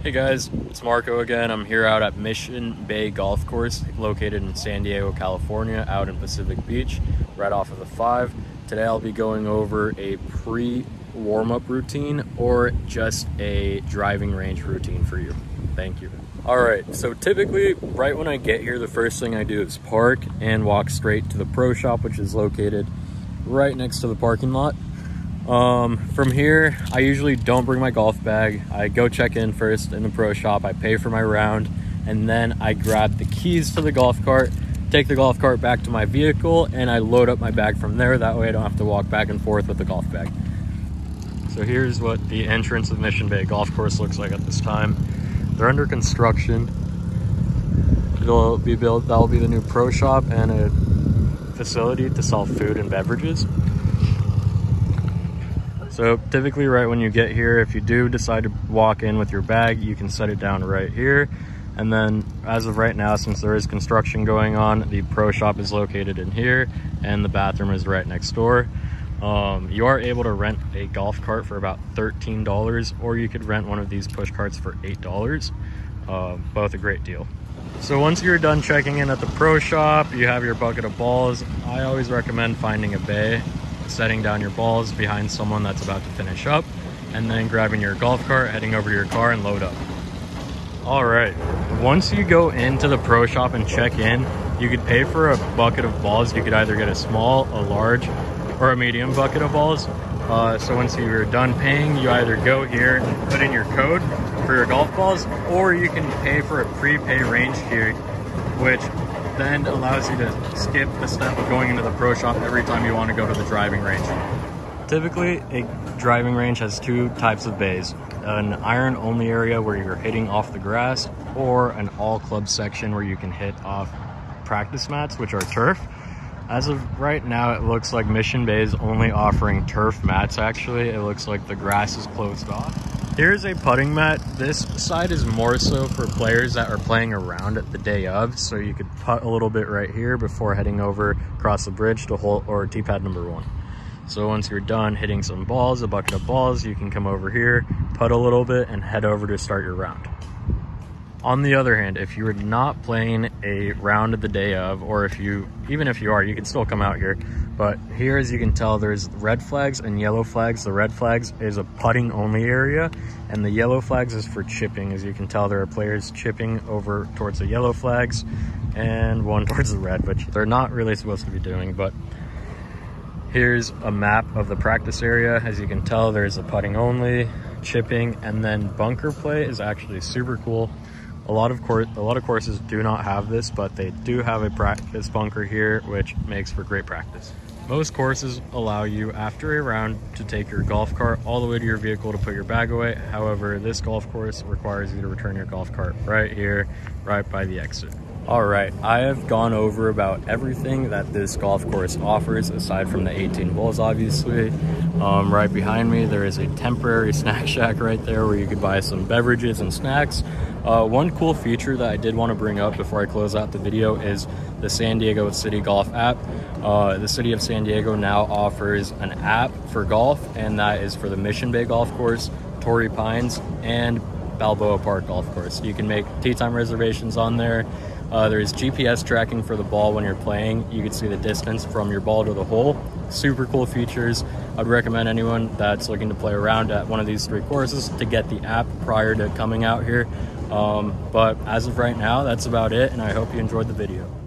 Hey guys, it's Marco again. I'm here out at Mission Bay Golf Course, located in San Diego, California, out in Pacific Beach, right off of the 5. Today I'll be going over a pre warm-up routine or just a driving range routine for you. Thank you. All right, so typically right when I get here, the first thing I do is park and walk straight to the pro shop, which is located right next to the parking lot. Um, from here, I usually don't bring my golf bag. I go check in first in the pro shop, I pay for my round, and then I grab the keys to the golf cart, take the golf cart back to my vehicle, and I load up my bag from there. That way I don't have to walk back and forth with the golf bag. So here's what the entrance of Mission Bay Golf Course looks like at this time. They're under construction. It'll be built, that'll be the new pro shop and a facility to sell food and beverages. So typically right when you get here, if you do decide to walk in with your bag, you can set it down right here. And then as of right now, since there is construction going on, the pro shop is located in here and the bathroom is right next door. Um, you are able to rent a golf cart for about $13 or you could rent one of these push carts for $8. Uh, both a great deal. So once you're done checking in at the pro shop, you have your bucket of balls. I always recommend finding a bay setting down your balls behind someone that's about to finish up, and then grabbing your golf cart, heading over to your car and load up. All right, once you go into the pro shop and check in, you could pay for a bucket of balls. You could either get a small, a large, or a medium bucket of balls. Uh, so once you're done paying, you either go here and put in your code for your golf balls, or you can pay for a prepay range here, which then allows you to skip the step of going into the pro shop every time you want to go to the driving range. Typically, a driving range has two types of bays. An iron only area where you're hitting off the grass or an all club section where you can hit off practice mats, which are turf. As of right now, it looks like Mission Bay is only offering turf mats actually. It looks like the grass is closed off. Here's a putting mat. This side is more so for players that are playing around at the day of. So you could putt a little bit right here before heading over across the bridge to hole or tee pad number one. So once you're done hitting some balls, a bucket of balls, you can come over here, putt a little bit and head over to start your round. On the other hand, if you're not playing a round of the day of, or if you, even if you are, you can still come out here. But here, as you can tell, there's red flags and yellow flags. The red flags is a putting only area, and the yellow flags is for chipping. As you can tell, there are players chipping over towards the yellow flags and one towards the red, which they're not really supposed to be doing. But here's a map of the practice area. As you can tell, there's a putting only, chipping, and then bunker play is actually super cool. A lot of course, a lot of courses do not have this, but they do have a practice bunker here, which makes for great practice. Most courses allow you after a round to take your golf cart all the way to your vehicle to put your bag away. However, this golf course requires you to return your golf cart right here, right by the exit. All right, I have gone over about everything that this golf course offers aside from the 18 holes, obviously. Um, right behind me, there is a temporary snack shack right there where you could buy some beverages and snacks. Uh, one cool feature that I did want to bring up before I close out the video is the San Diego City Golf app. Uh, the city of San Diego now offers an app for golf, and that is for the Mission Bay Golf Course, Torrey Pines, and Balboa Park Golf Course. You can make tee time reservations on there. Uh, there's GPS tracking for the ball when you're playing. You can see the distance from your ball to the hole. Super cool features. I'd recommend anyone that's looking to play around at one of these three courses to get the app prior to coming out here. Um, but as of right now, that's about it, and I hope you enjoyed the video.